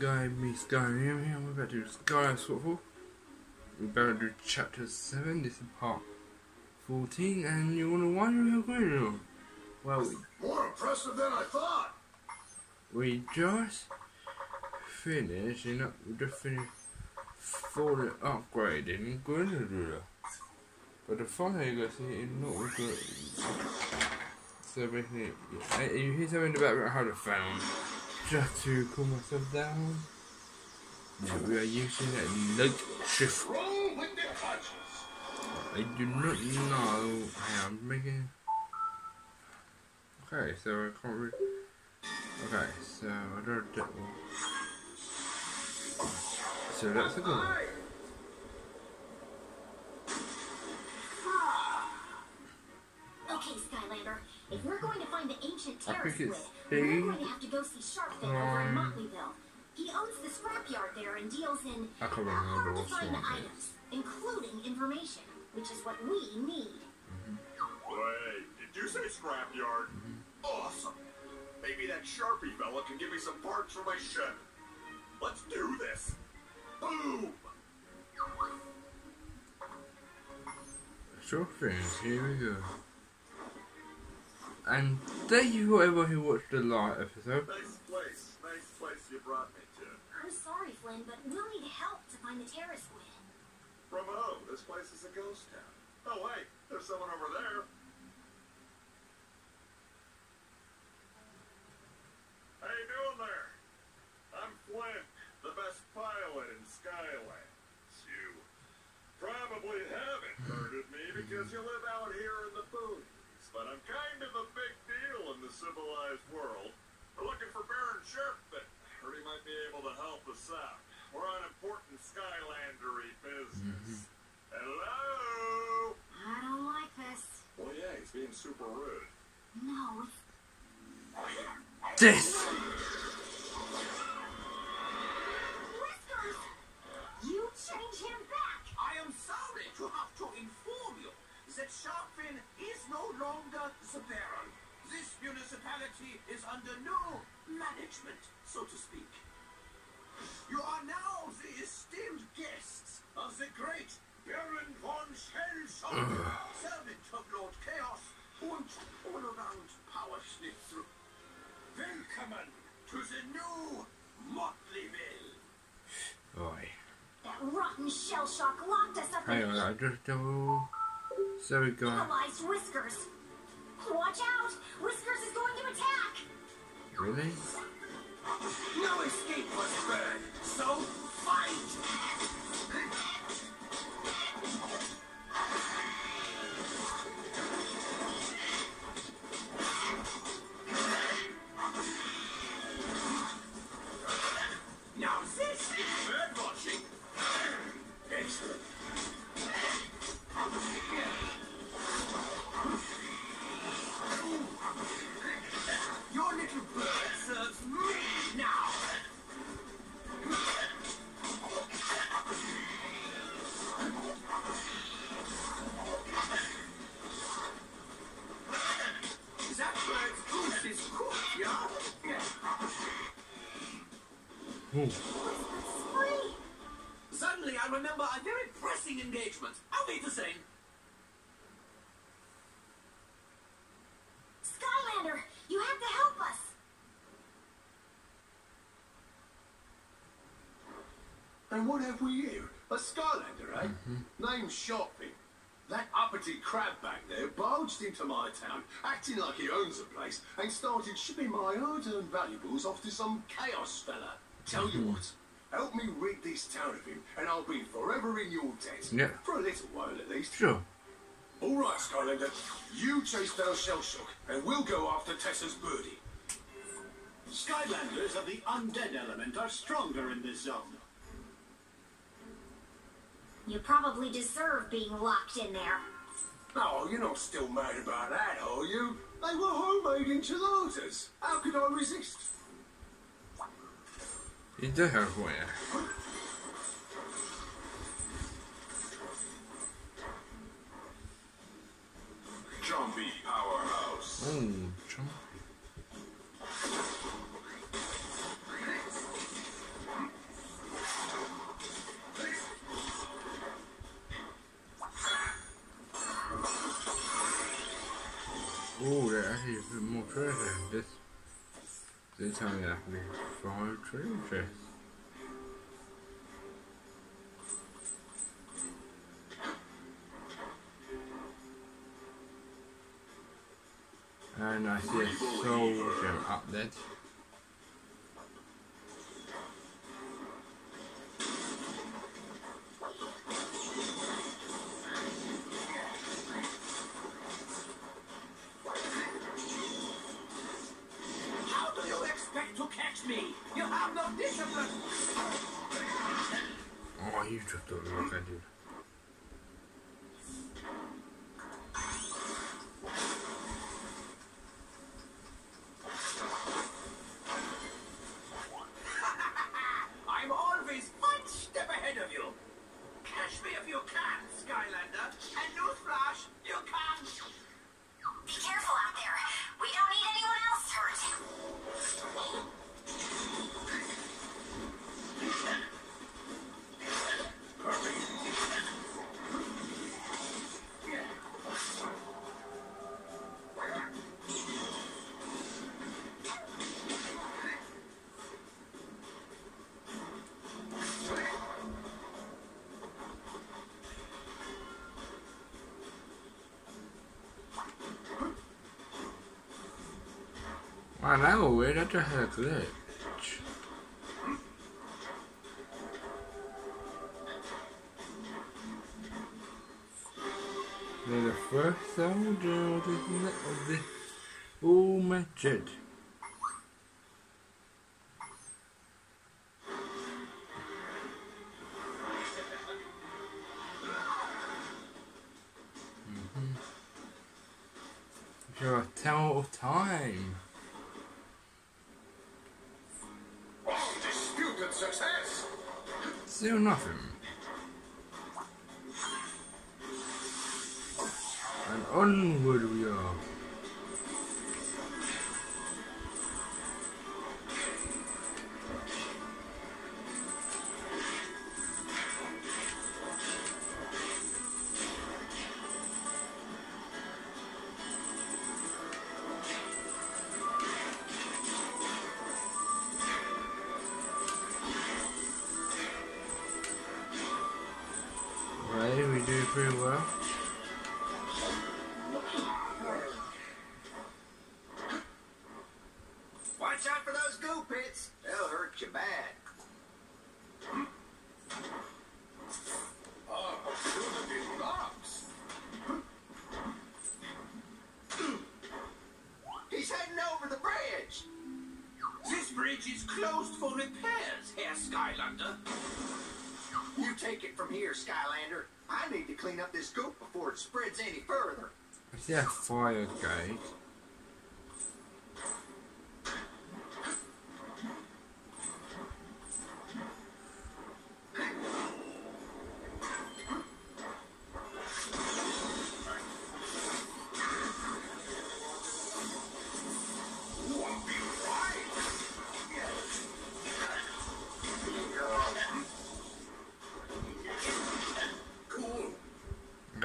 guy, me Skyrim here. We're about to do Sky Swordfall. We're about to do chapter 7. This is part 14. And you wanna wonder why we are going? Well, we, More impressive than I thought. we just finished, you know, we just finished fully upgrading Grenadier. But the fun thing see is not good. So basically, yeah, you hear something about how to found. Just to cool myself down. Now we are using a light shift. I do not know how I'm making. Okay, so I can't really. Okay, so I don't do So that's a good one. If we're going to find the ancient I terror think squid, it's we're going to have to go see Sharpfin over in Um, Motleyville. He owns the scrapyard there and deals in I can't remember hard to what's find items, including information, which is what we need. Wait, did you say scrapyard? Awesome. Maybe that Sharpie fella can give me some parts for my ship. Let's do this. Boom. Sure things, here we go. And thank you for everyone who watched the live episode. Nice place. Nice place you brought me to. I'm sorry, Flynn, but we'll need help to find the terror squid. Bravo, this place is a ghost town. Oh wait, there's someone over there. How you doing there? I'm Flynn, the best pilot in Skylands. You probably haven't heard of me because you live out here in the boonies, but I'm kind of a big deal in the civilized world. We're looking for Baron Sharpfin. Heard he might be able to help us out. We're on important Skylandery business. Mm-hmm. Hello? I don't like this. Well, yeah, he's being super rude. No, it's This! Whiskers! You change him back! I am sorry to have to inform you that Sharpfin is no longer the Baron. This municipality is under new management, so to speak. You are now the esteemed guests of the great Baron von Shellshock, servant of Lord Chaos, and all-around power schnitzel. Welcome to the new Motleyville. Boy. That rotten Shellshock locked us up Hang on, I just double. So we paralyzed Whiskers. Watch out! Whiskers is going to attack! Really? No escape was bird, so fight! And what have we here? A Skylander, eh? Name's Sharpie. That uppity crab back there barged into my town, acting like he owns the place, and started shipping my hard-earned valuables off to some chaos fella. Tell you what, help me rid this town of him, and I'll be forever in your debt. Yeah. For a little while at least. Sure. All right, Skylander. You chase down Shellshock, and we'll go after Tessa's birdie. Skylanders of the undead element are stronger in this zone. You probably deserve being locked in there. Oh, you're not still mad about that, are you? They were homemade enchiladas. How could I resist? You do have where? Jumpy powerhouse. Oh, actually a bit more treasure. This this time I have to be five treasure chests. And I see a soul gem up there. Of you. Catch me if you can, Skylander. And newsflash, you can't. Be careful out there. They're the first soldier of the, of magic. Nothing. For repairs, Herr Skylander. You take it from here, Skylander. I need to clean up this goop before it spreads any further. I see a fire gate.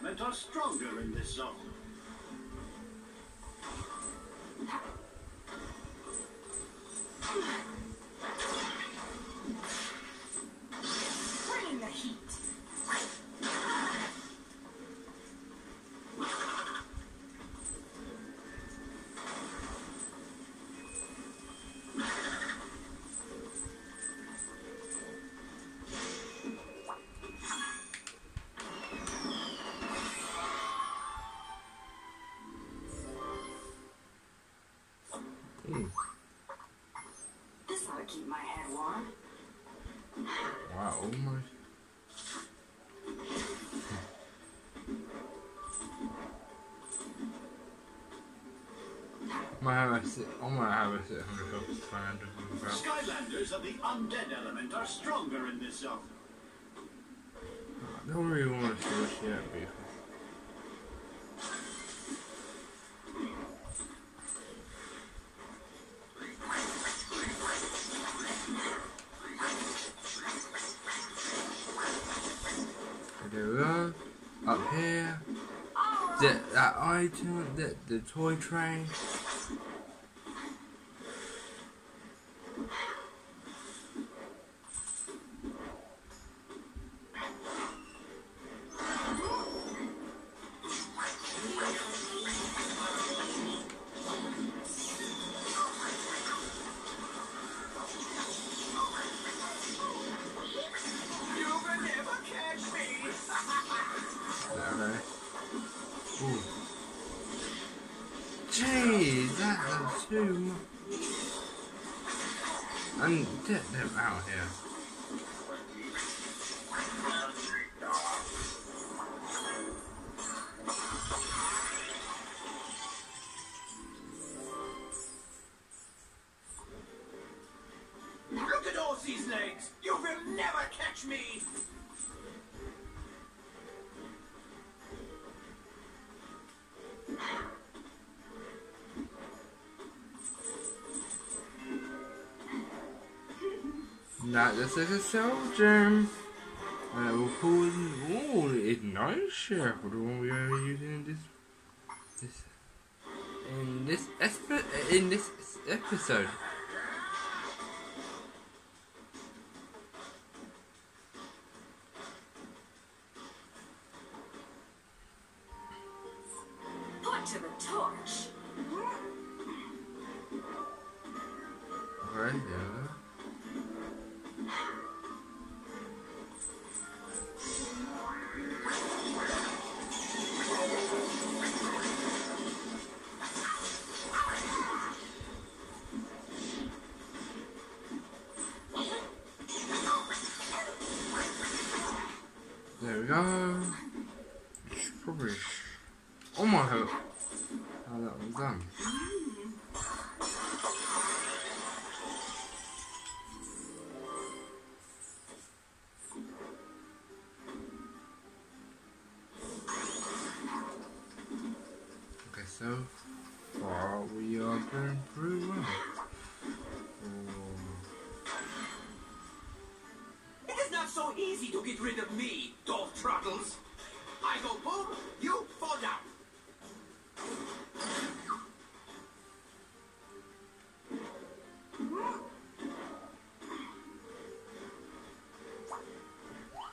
element are stronger in this zone. Might have a sit. I might have a sit on the hill stand about. Skylanders of the undead element are stronger in this zone. I don't really want to see what she had. There we go. Up here. That, that item, that the toy train. Horsey's legs. You will never catch me. That looks like a soldier. Uh, pull it. Ooh, it's nice here for the one we are using in this. This. In this in this episode. Put to the torch. Okay, yeah. So far we are pretty. Oh, It is not so easy to get rid of me, dove trottles. I go boom, you fall down.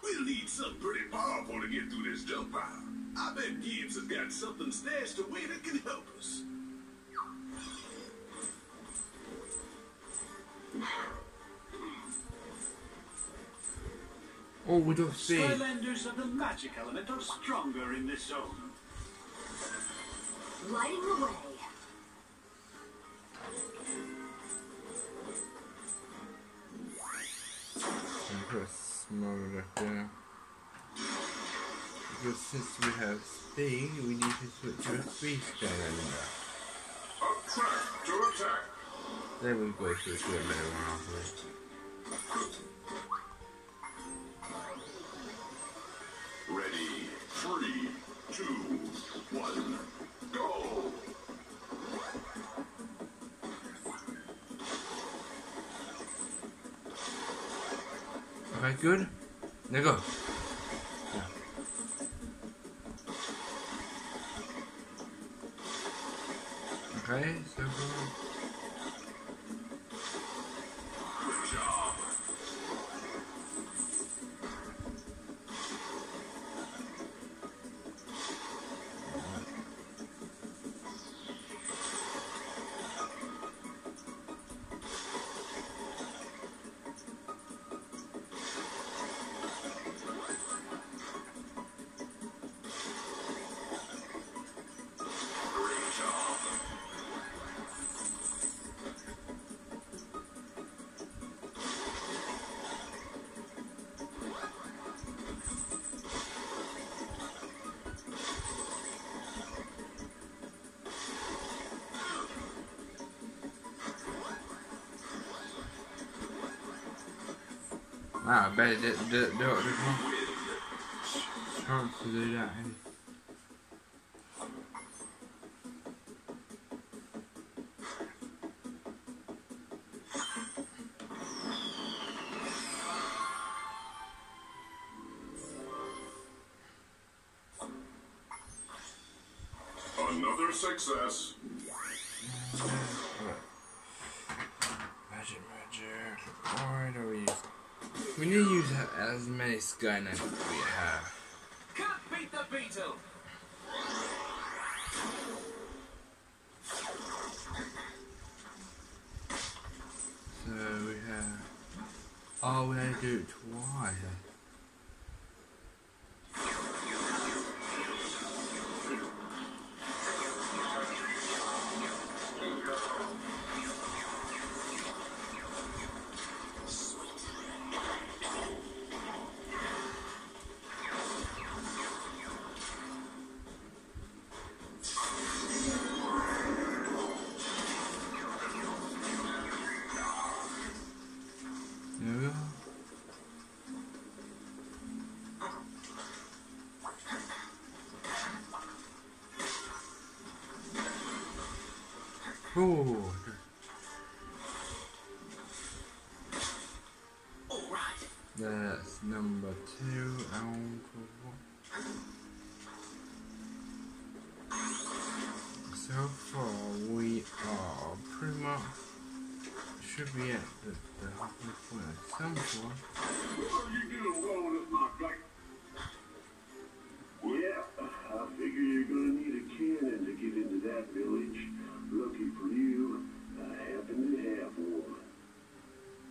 We'll need something pretty powerful to get through this jump out. I bet Gibbs has got something stashed away that can help us. Oh we don't see. Skylanders of the magic element are stronger in this zone. Lighting the way. And put a smaller up there. Because since we have speed, we need to switch to a speed scanner. Up track to attack. Then we go switch to a better one Ready, three, two, one, go! Okay, good. Now go. Wow, I bet the doctor's not chance to do that. Another success. Magic, magic. Why do we use? We need to use as many Skynet as we have. Can't beat the beetle. So we have. Oh, we had to do it twice. The. What are you doing my? Yeah, I figure you're gonna need a cannon to get into that village. Lucky for you, I happen to have one.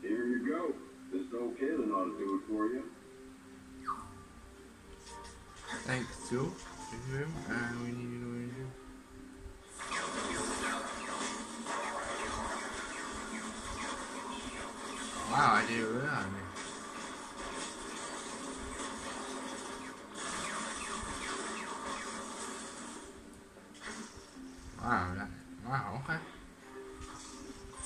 You go. This old cannon ought to do it for you. Thanks to him, and we need I didn't realize. Wow, wow, okay.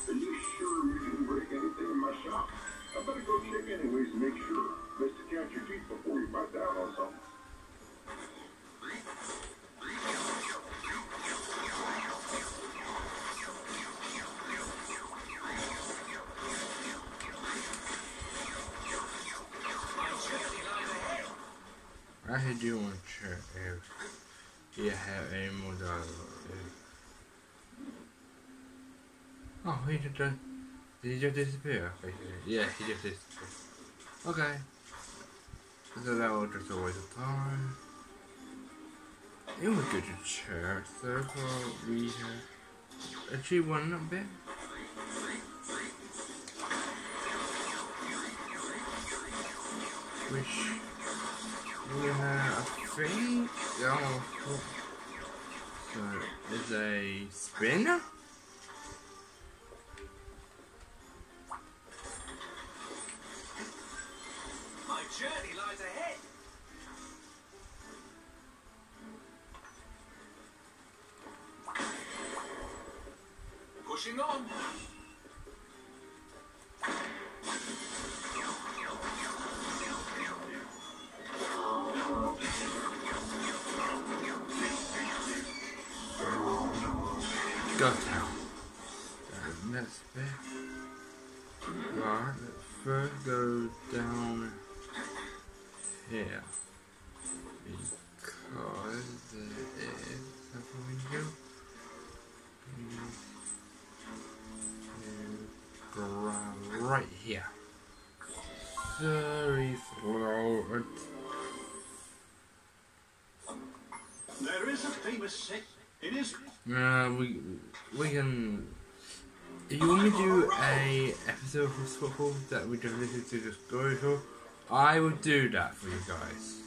You sure you didn't break anything in my shop? I better go check anyways to make sure. Best to count your teeth before you bite down on something. Do want to check if you have any more dialogue. Oh, he just done. Did he just disappear? Yeah, he just disappeared. Okay. So that was just a waste of time. It was good to check. So far, we have achieved one up bit. Which we have, I think, oh, so is a spinner. My journey lies ahead. Pushing on. Go next bit. Right, let's first go down here. Episode of that we listen to the for, I will do that for you guys.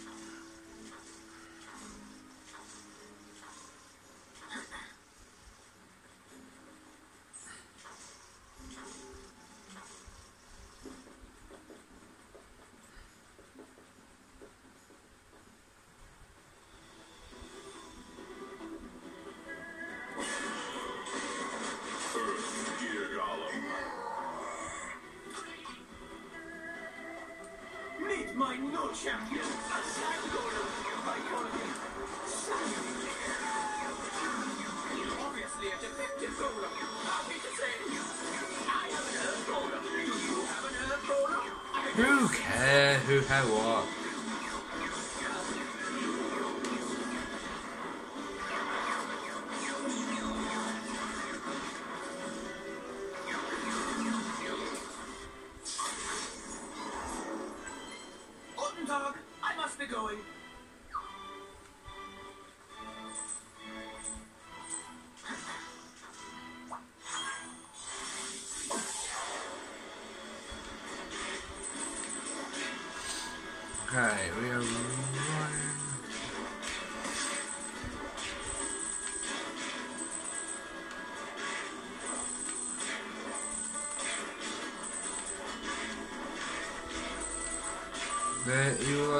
Who cares who had what? There you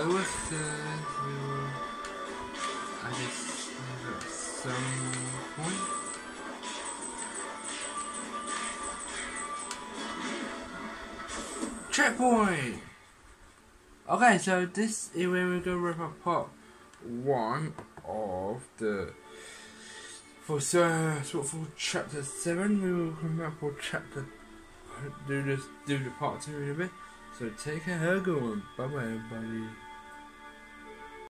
I just at some point. Checkpoint! Okay, so this is when we're gonna wrap up part one of the for so for chapter seven. We will come back for chapter do this do the part two in a bit. So take care, go on, bye bye everybody.